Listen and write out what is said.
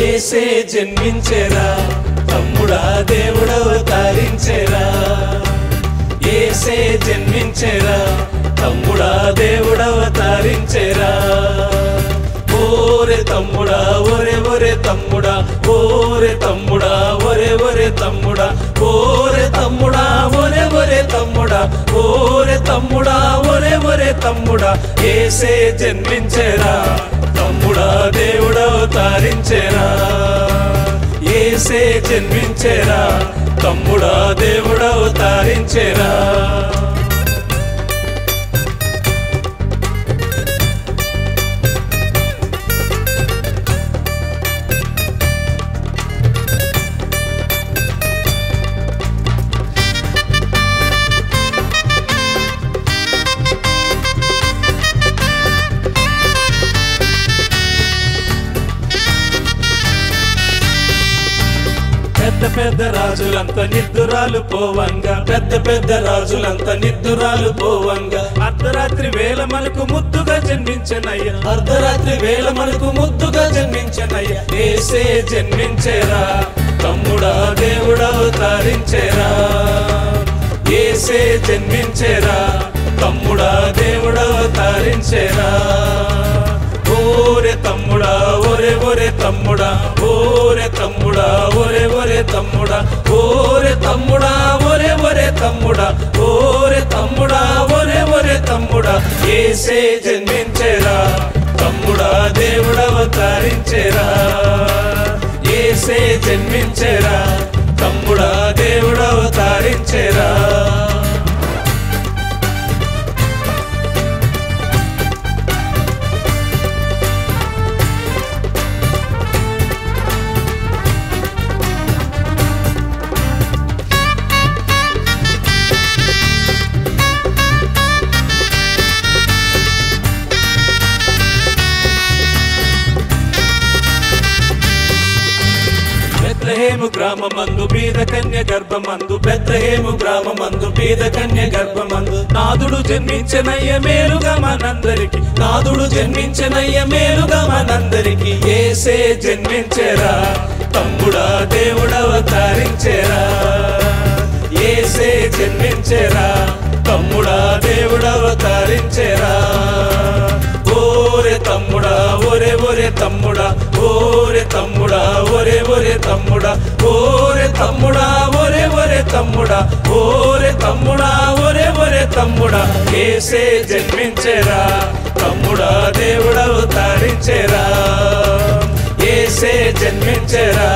ఏసే జన్మించేరా తమ్ముడా దేవుడవతారించెరా ఏసే జన్మించేరా తమ్ముడా దేవుడవతారించెరా ఓరే తమ్ముడా ఒరే ఒరే తమ్ముడా ఓరే తమ్ముడా ఒరే ఒరే తమ్ముడా ఓరే తమ్ముడా ఒరే ఒరే తమ్ముడా ఓరే తమ్ముడా ఒరే ఒరే తమ్ముడా ఏసే జన్మించేరా. తమ్ముడా దేవుడవతారించెరా ఏసే జన్మించేరా. తమ్ముడా దేవుడవతారించెరా పెద్ద పెద్ద రాజులంత నిద్దురాలు పోవంగా. పెద్ద పెద్ద రాజులంత నిద్దురాలు పోవంగా. అర్ధరాత్రి వేళ మనకు ముద్దుగా జన్మించనయ్య. అర్ధరాత్రి వేళ మనకు ముద్దుగా జన్మించనయ్య. ఏసే జన్మించేరా తమ్ముడా దేవుడా తారించేరా ఏసే జన్మించేరా తమ్ముడా దేవుడా తారించేరా ఓరే తమ్ముడా ఒరే ఒరే తమ్ముడా ఓరే తమ్ముడా ఒరే తమ్ముడా ఓరే తమ్ముడా ఒరే ఒరే తమ్ముడా ఓరే తమ్ముడా ఒరే ఒరే తమ్ముడా ఏసే జన్మించేరా తమ్ముడా దేవుడవతారించేరా ఏసే జన్మించేరా తమ్ముడా దేవుడవతారించేరా బెత్లహేము గ్రామమందు బీద కన్య గర్భమందు బెత్లహేము గ్రామమందు బీద కన్య గర్భమందు. నాదుడు జన్మించనయ్య మేలుగా మనందరికి నాదుడు జన్మించనయ్య మేలుగా మనందరికి. ఏసే జన్మించేరా తమ్ముడా దేవుడవతారించెరా ఏసే జన్మించేరా తమ్ముడా దేవుడవ ఒరే ఒరే తమ్ముడా ఓరే తమ్ముడా ఒరే ఒరే తమ్ముడా ఓరే తమ్ముడా ఒరే ఒరే తమ్ముడా ఏసే జన్మించేరా తమ్ముడా దేవుడవతారించెరా ఏసే జన్మించేరా